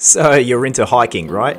So you're into hiking, right?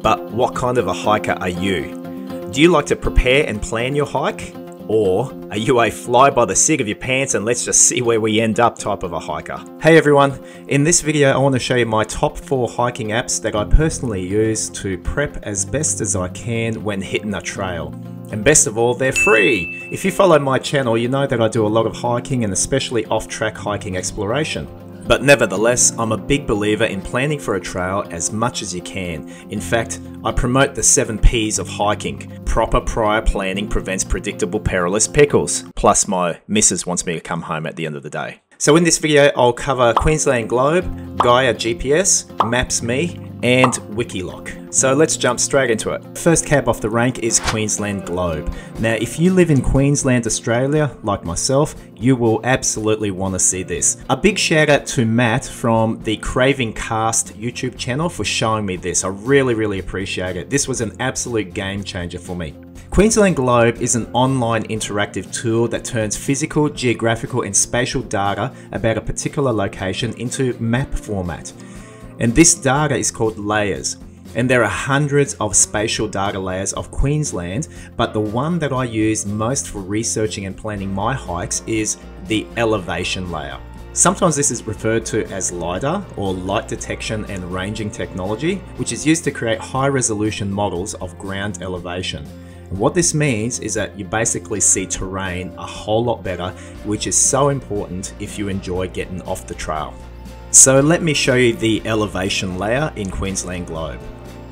But what kind of a hiker are you? Do you like to prepare and plan your hike? Or are you a fly by the seat of your pants and let's just see where we end up type of a hiker? Hey everyone, in this video I want to show you my top 4 hiking apps that I personally use to prep as best as I can when hitting a trail. And best of all, they're free! If you follow my channel, you know that I do a lot of hiking and especially off-track hiking exploration. But nevertheless, I'm a big believer in planning for a trail as much as you can. In fact, I promote the 7 P's of hiking. Proper prior planning prevents predictable perilous pickles. Plus my missus wants me to come home at the end of the day. So in this video, I'll cover Queensland Globe, Gaia GPS, Maps.me, and Wikiloc. So let's jump straight into it. First cab off the rank is Queensland Globe. Now, if you live in Queensland, Australia, like myself, you will absolutely want to see this. A big shout out to Matt from the Craving Karst YouTube channel for showing me this. I really, really appreciate it. This was an absolute game changer for me. Queensland Globe is an online interactive tool that turns physical, geographical, and spatial data about a particular location into map format. And this data is called layers. And there are hundreds of spatial data layers of Queensland, but the one that I use most for researching and planning my hikes is the elevation layer. Sometimes this is referred to as LiDAR or light detection and ranging technology, which is used to create high resolution models of ground elevation. And what this means is that you basically see terrain a whole lot better, which is so important if you enjoy getting off the trail. So let me show you the elevation layer in Queensland Globe.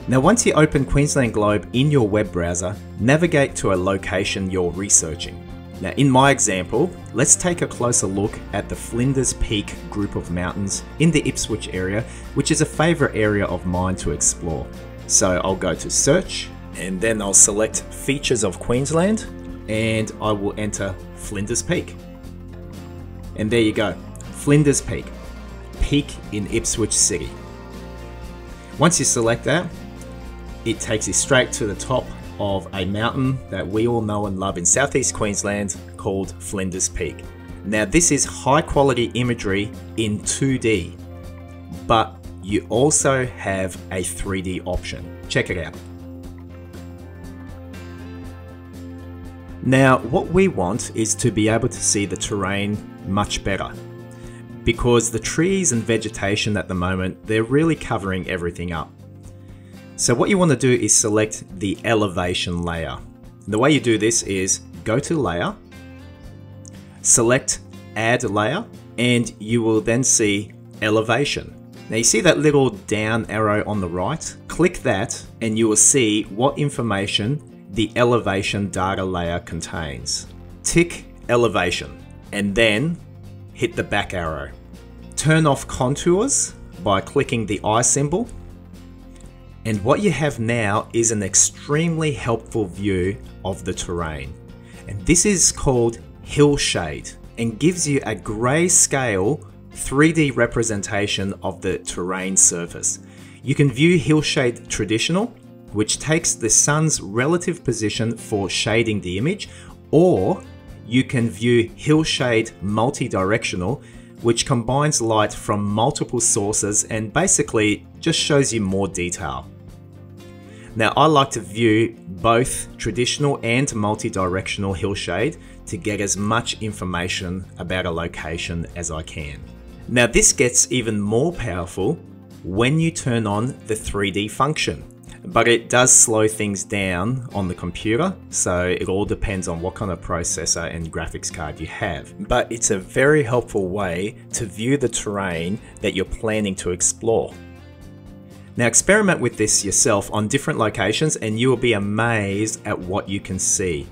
Now once you open Queensland Globe in your web browser, navigate to a location you're researching. Now in my example, let's take a closer look at the Flinders Peak group of mountains in the Ipswich area, which is a favourite area of mine to explore. So I'll go to search and then I'll select features of Queensland and I will enter Flinders Peak. And there you go, Flinders Peak, peak in Ipswich City. Once you select that, it takes you straight to the top of a mountain that we all know and love in southeast Queensland called Flinders Peak. Now, this is high quality imagery in 2D, but you also have a 3D option. Check it out. Now, what we want is to be able to see the terrain much better because the trees and vegetation at the moment, they're really covering everything up. So what you want to do is select the elevation layer. The way you do this is go to layer, select add layer, and you will then see elevation. Now you see that little down arrow on the right? Click that and you will see what information the elevation data layer contains. Tick elevation and then hit the back arrow. Turn off contours by clicking the eye symbol. And what you have now is an extremely helpful view of the terrain. And this is called Hillshade and gives you a grayscale 3D representation of the terrain surface. You can view Hillshade Traditional which takes the sun's relative position for shading the image, or you can view Hillshade multi-directional, which combines light from multiple sources and basically just shows you more detail. Now I like to view both traditional and multi-directional hillshade to get as much information about a location as I can. Now this gets even more powerful when you turn on the 3D function but it does slow things down on the computer, so it all depends on what kind of processor and graphics card you have. But it's a very helpful way to view the terrain that you're planning to explore. Now experiment with this yourself on different locations and you will be amazed at what you can see.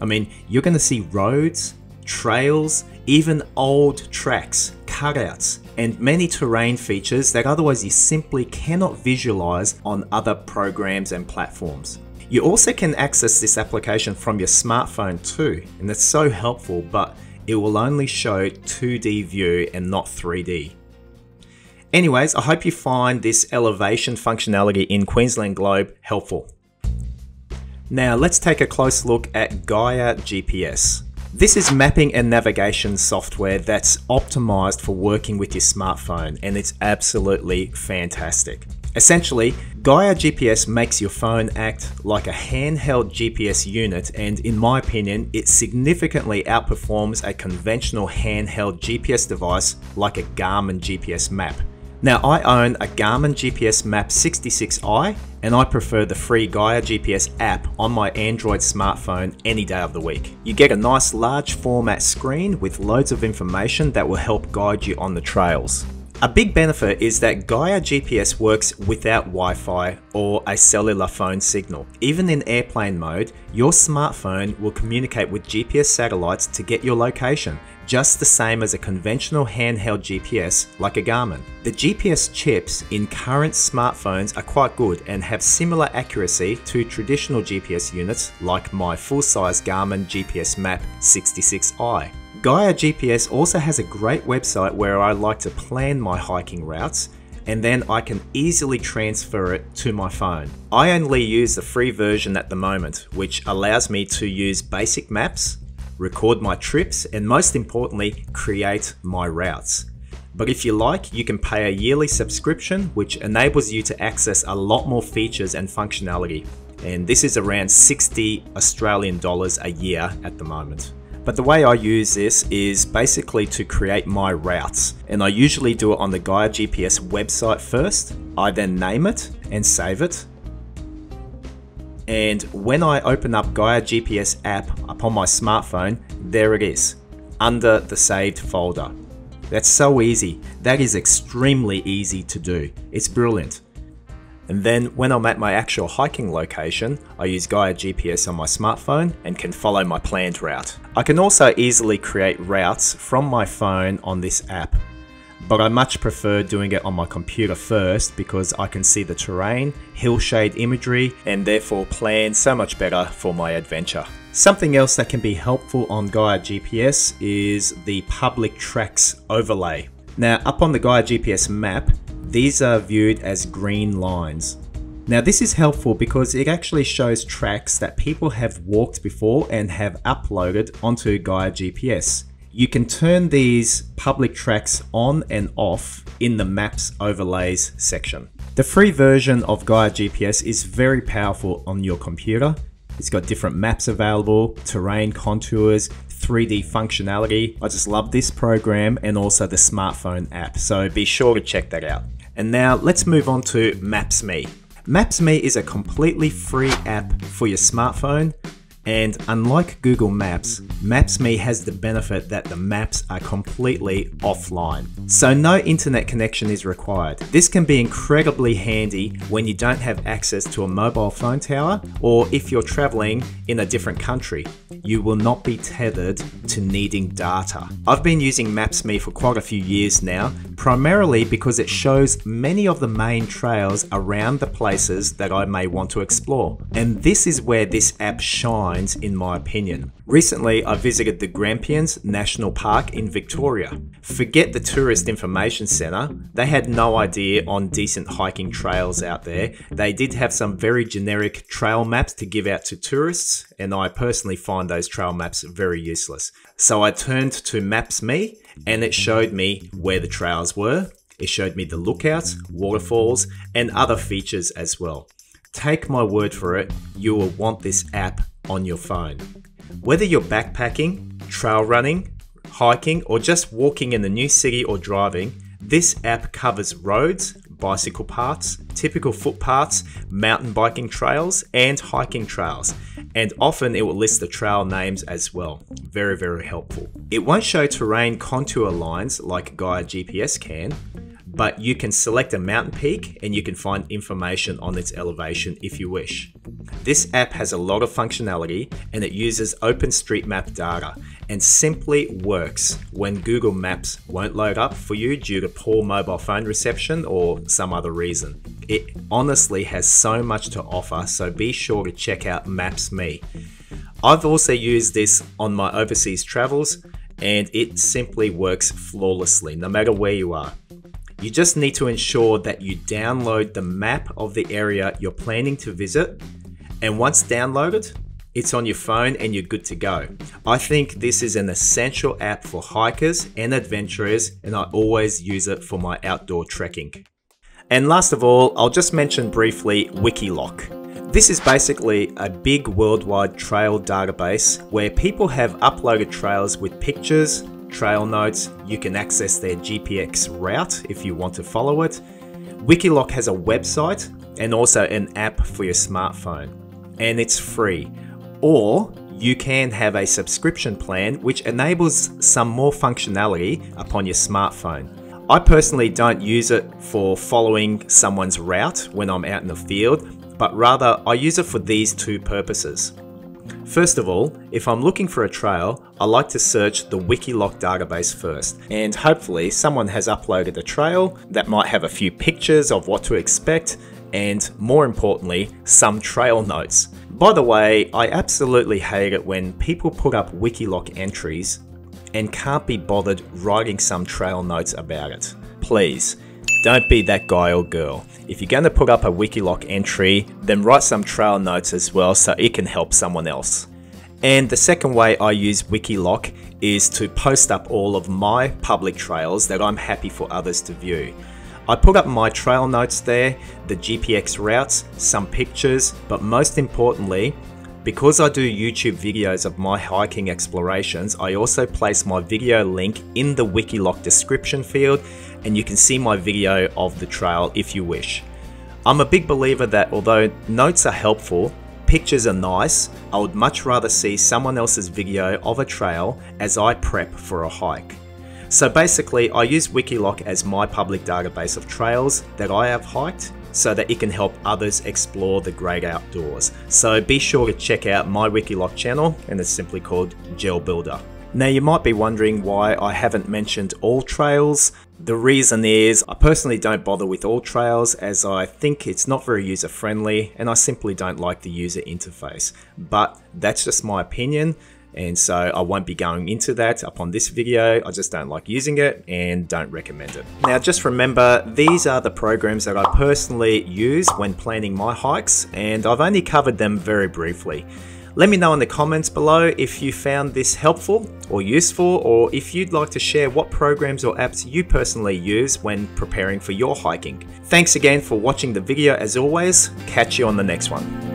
I mean, you're going to see roads, trails, even old tracks, cutouts, and many terrain features that otherwise you simply cannot visualize on other programs and platforms. You also can access this application from your smartphone too, and that's so helpful, but it will only show 2D view and not 3D. Anyways, I hope you find this elevation functionality in Queensland Globe helpful. Now let's take a close look at Gaia GPS. This is mapping and navigation software that's optimized for working with your smartphone, and it's absolutely fantastic. Essentially, Gaia GPS makes your phone act like a handheld GPS unit, and in my opinion, it significantly outperforms a conventional handheld GPS device like a Garmin GPSMAP. Now, I own a Garmin GPSMAP 66i, and I prefer the free Gaia GPS app on my Android smartphone any day of the week. You get a nice large format screen with loads of information that will help guide you on the trails. A big benefit is that Gaia GPS works without Wi-Fi or a cellular phone signal. Even in airplane mode, your smartphone will communicate with GPS satellites to get your location, just the same as a conventional handheld GPS like a Garmin. The GPS chips in current smartphones are quite good and have similar accuracy to traditional GPS units like my full-size Garmin GPSMAP 66i. Gaia GPS also has a great website where I like to plan my hiking routes and then I can easily transfer it to my phone. I only use the free version at the moment, which allows me to use basic maps, record my trips, and most importantly, create my routes. But if you like, you can pay a yearly subscription, which enables you to access a lot more features and functionality. And this is around 60 Australian dollars a year at the moment. But the way I use this is basically to create my routes. And I usually do it on the Gaia GPS website first. I then name it and save it. And when I open up Gaia GPS app upon my smartphone, there it is, under the saved folder. That's so easy. That is extremely easy to do. It's brilliant. And then when I'm at my actual hiking location, I use Gaia GPS on my smartphone and can follow my planned route. I can also easily create routes from my phone on this app, but I much prefer doing it on my computer first because I can see the terrain, hillshade imagery, and therefore plan so much better for my adventure. Something else that can be helpful on Gaia GPS is the public tracks overlay. Now up on the Gaia GPS map, these are viewed as green lines. Now this is helpful because it actually shows tracks that people have walked before and have uploaded onto Gaia GPS. You can turn these public tracks on and off in the Maps Overlays section. The free version of Gaia GPS is very powerful on your computer. It's got different maps available, terrain contours, 3D functionality. I just love this program and also the smartphone app, so be sure to check that out. And now let's move on to Maps.me. Maps.me is a completely free app for your smartphone and unlike Google Maps, Maps.me has the benefit that the maps are completely offline. So no internet connection is required. This can be incredibly handy when you don't have access to a mobile phone tower or if you're traveling in a different country. You will not be tethered to needing data. I've been using Maps.me for quite a few years now, primarily because it shows many of the main trails around the places that I may want to explore. And this is where this app shines in my opinion. Recently, I visited the Grampians National Park in Victoria. Forget the Tourist Information Centre, they had no idea on decent hiking trails out there. They did have some very generic trail maps to give out to tourists, and I personally find those trail maps very useless. So I turned to Maps.me and it showed me where the trails were, it showed me the lookouts, waterfalls, and other features as well. Take my word for it, you will want this app on your phone. Whether you're backpacking, trail running, hiking, or just walking in the new city or driving, this app covers roads, bicycle paths, typical footpaths, mountain biking trails, and hiking trails. And often it will list the trail names as well. Very, very helpful. It won't show terrain contour lines like Gaia GPS can, but you can select a mountain peak and you can find information on its elevation if you wish. This app has a lot of functionality and it uses OpenStreetMap data and simply works when Google Maps won't load up for you due to poor mobile phone reception or some other reason. It honestly has so much to offer, so be sure to check out Maps.me. I've also used this on my overseas travels and it simply works flawlessly no matter where you are. You just need to ensure that you download the map of the area you're planning to visit and once downloaded, It's on your phone and you're good to go. I think this is an essential app for hikers and adventurers, and I always use it for my outdoor trekking. And last of all, I'll just mention briefly Wikiloc. This is basically a big worldwide trail database where people have uploaded trails with pictures, trail notes, you can access their GPX route if you want to follow it. Wikiloc has a website and also an app for your smartphone, and it's free. Or you can have a subscription plan which enables some more functionality upon your smartphone. I personally don't use it for following someone's route when I'm out in the field, but rather I use it for these two purposes. First of all, if I'm looking for a trail, I like to search the Wikiloc database first, and hopefully someone has uploaded a trail that might have a few pictures of what to expect, and more importantly, some trail notes. By the way, I absolutely hate it when people put up Wikiloc entries and can't be bothered writing some trail notes about it. Please, don't be that guy or girl. If you're going to put up a Wikiloc entry, then write some trail notes as well so it can help someone else. And the second way I use Wikiloc is to post up all of my public trails that I'm happy for others to view. I put up my trail notes there, the GPX routes, some pictures, but most importantly, because I do YouTube videos of my hiking explorations, I also place my video link in the Wikiloc description field and you can see my video of the trail if you wish. I'm a big believer that although notes are helpful, pictures are nice, I would much rather see someone else's video of a trail as I prep for a hike. So basically, I use Wikiloc as my public database of trails that I have hiked so that it can help others explore the great outdoors. So be sure to check out my Wikiloc channel and it's simply called Jelbuilder. Now you might be wondering why I haven't mentioned AllTrails. The reason is I personally don't bother with AllTrails as I think it's not very user friendly and I simply don't like the user interface. But that's just my opinion and so I won't be going into that upon this video. I just don't like using it and don't recommend it. Now just remember, these are the programs that I personally use when planning my hikes and I've only covered them very briefly. Let me know in the comments below if you found this helpful or useful or if you'd like to share what programs or apps you personally use when preparing for your hiking. Thanks again for watching the video as always, catch you on the next one.